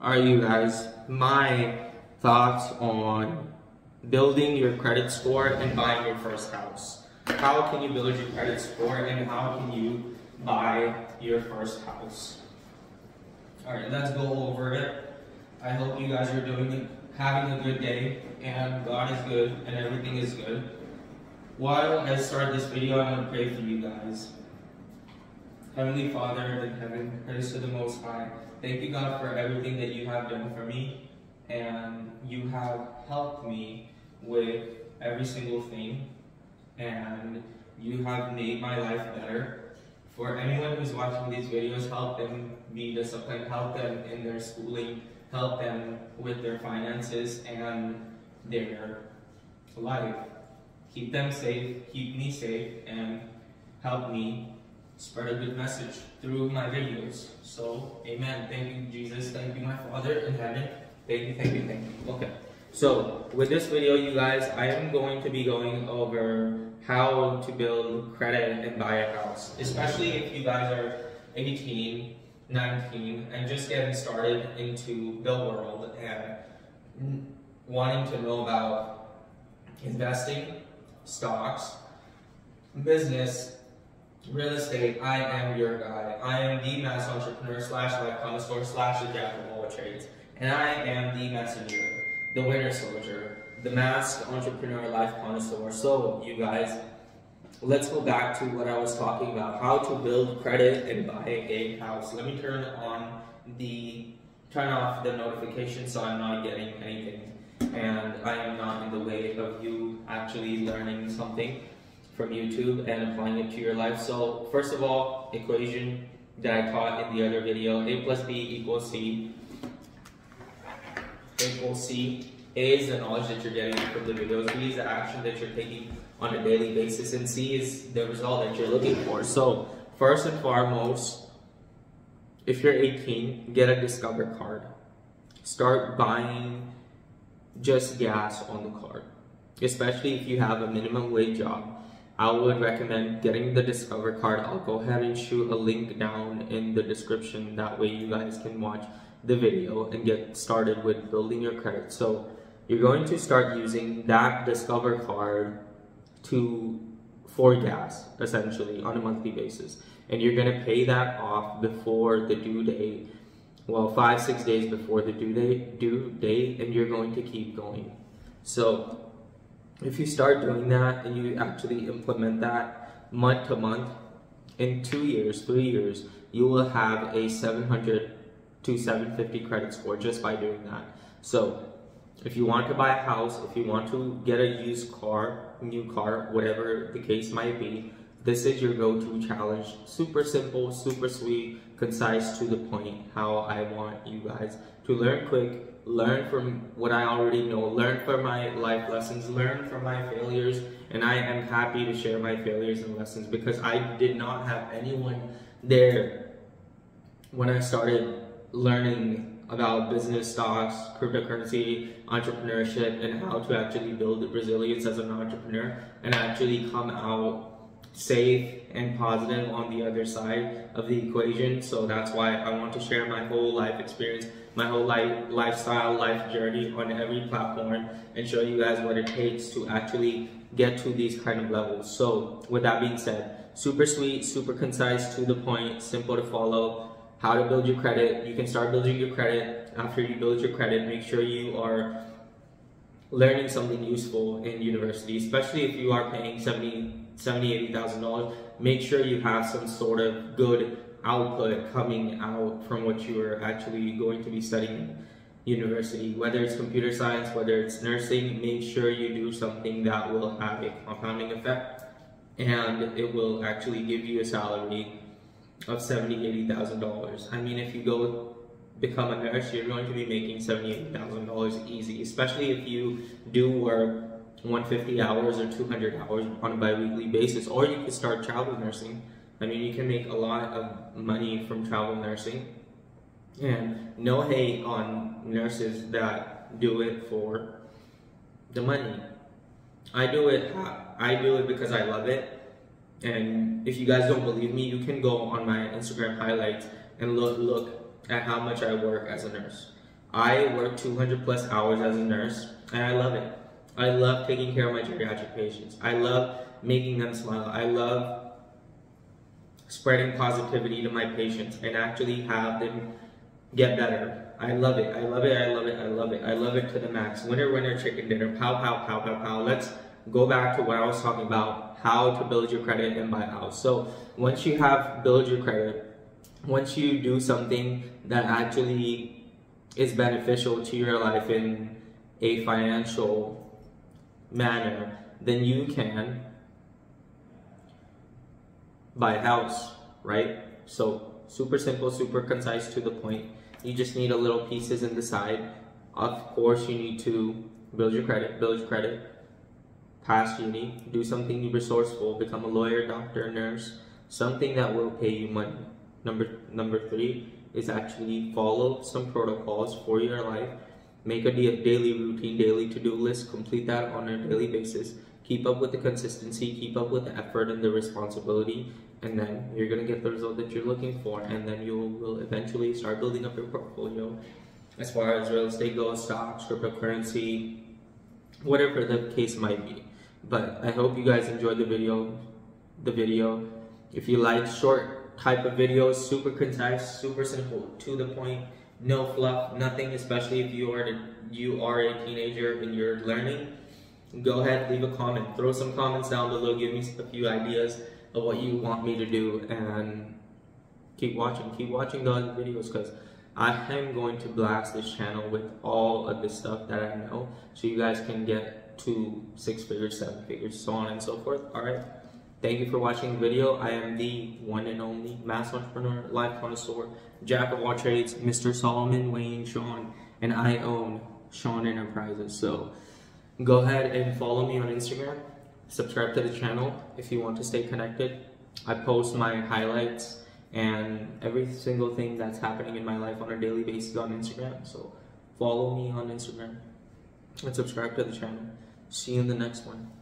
are you guys my thoughts on building your credit score and buying your first house. How can you build your credit score and how can you buy your first house? Alright, let's go over it. I hope you guys are doing having a good day and God is good and everything is good. While I start this video, I'm going to pray for you guys. Heavenly Father in heaven, praise to the Most High. Thank you, God, for everything that you have done for me, and you have helped me with every single thing, and you have made my life better. For anyone who's watching these videos, help them be disciplined, help them in their schooling, help them with their finances and their life. Keep them safe, keep me safe, and help me spread a good message through my videos. So, amen. Thank you, Jesus. Thank you, my Father in heaven. Thank you, thank you, thank you. Okay. So, with this video, you guys, I am going to be going over how to build credit and buy a house. Especially if you guys are 18, 19, and just getting started into the world and wanting to know about investing, stocks, business, real estate, I am your guy. I am the masked entrepreneur slash life connoisseur slash the jack of all trades. And I am the messenger, the winner soldier, the masked entrepreneur life connoisseur. So, you guys, let's go back to what I was talking about, how to build credit and buy a game house. Let me turn on the, turn off the notification so I'm not getting anything. And I am not in the way of you actually learning something from YouTube and applying it to your life. So first of all, equation that I taught in the other video, A plus B equals C, equals C. A is the knowledge that you're getting from the videos. B is the action that you're taking on a daily basis. And C is the result that you're looking for. So first and foremost, if you're 18, get a Discover card. Start buying just gas on the card. Especially if you have a minimum wage job I would recommend getting the Discover card. I'll go ahead and shoot a link down in the description. That way you guys can watch the video and get started with building your credit. So you're going to start using that Discover card to for gas essentially on a monthly basis. And you're going to pay that off before the due date. Well, five, six days before the due date, due date, and you're going to keep going. So if you start doing that and you actually implement that month to month, in two years, three years, you will have a 700 to 750 credit score just by doing that. So if you want to buy a house, if you want to get a used car, new car, whatever the case might be, this is your go-to challenge. Super simple, super sweet, concise to the point, how I want you guys to learn quick, learn from what I already know, learn from my life lessons, learn from my failures, and I am happy to share my failures and lessons because I did not have anyone there when I started learning about business stocks, cryptocurrency, entrepreneurship, and how to actually build the resilience as an entrepreneur and actually come out safe and positive on the other side of the equation. So that's why I want to share my whole life experience, my whole life lifestyle, life journey on every platform and show you guys what it takes to actually get to these kind of levels. So with that being said, super sweet, super concise, to the point, simple to follow, how to build your credit. You can start building your credit after you build your credit. Make sure you are learning something useful in university, especially if you are paying 70 seventy, eighty thousand dollars, make sure you have some sort of good output coming out from what you are actually going to be studying university. Whether it's computer science, whether it's nursing, make sure you do something that will have a compounding effect and it will actually give you a salary of seventy, eighty thousand dollars. I mean, if you go become a nurse, you're going to be making seventy, eighty thousand dollars easy, especially if you do work 150 hours or 200 hours on a bi-weekly basis or you can start travel nursing. I mean you can make a lot of money from travel nursing. And no hate on nurses that do it for the money. I do it i do it because i love it. And if you guys don't believe me you can go on my instagram highlights and look look at how much i work as a nurse. I work 200 plus hours as a nurse, and I love it. I love taking care of my geriatric patients. I love making them smile. I love spreading positivity to my patients and actually have them get better. I love it. I love it. I love it. I love it. I love it to the max. Winner, winner, chicken dinner. Pow, pow, pow, pow, pow. Let's go back to what I was talking about, how to build your credit and buy house. So once you have build your credit, once you do something that actually is beneficial to your life in a financial manner, then you can buy a house, right? So super simple, super concise to the point. You just need a little pieces in the side. Of course, you need to build your credit, build your credit, pass uni, do something resourceful, become a lawyer, doctor, nurse, something that will pay you money. Number number three is actually follow some protocols for your life. Make a daily routine, daily to-do list, complete that on a daily basis. Keep up with the consistency, keep up with the effort and the responsibility, and then you're gonna get the result that you're looking for, and then you will eventually start building up your portfolio as far as real estate goes, stocks, cryptocurrency, whatever the case might be. But I hope you guys enjoyed the video. The video. If you like short type of videos, super concise, super simple, to the point, no fluff, nothing. Especially if you are you are a teenager and you're learning, go ahead, leave a comment, throw some comments down below, give me a few ideas of what you want me to do, and keep watching, keep watching the other videos because I am going to blast this channel with all of the stuff that I know so you guys can get to six figures, seven figures, so on and so forth. All right. Thank you for watching the video. I am the one and only masked entrepreneur, life connoisseur, jack of all trades, Mr. Solomon Wayne Schon, and I own Schon Enterprises. So go ahead and follow me on Instagram. Subscribe to the channel if you want to stay connected. I post my highlights and every single thing that's happening in my life on a daily basis on Instagram. So follow me on Instagram and subscribe to the channel. See you in the next one.